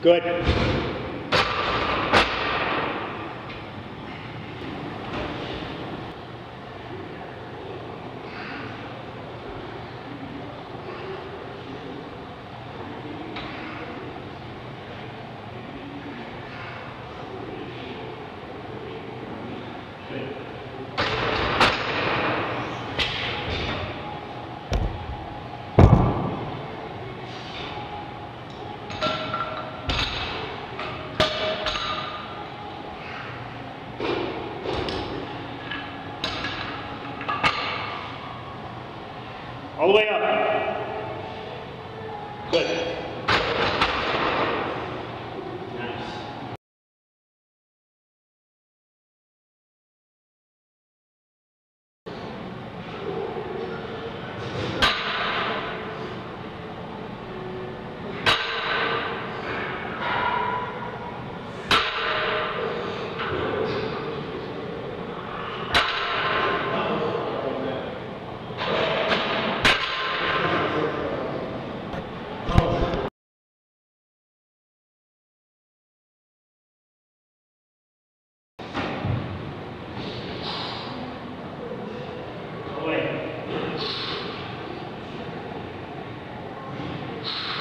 Good. All the way up. Yes.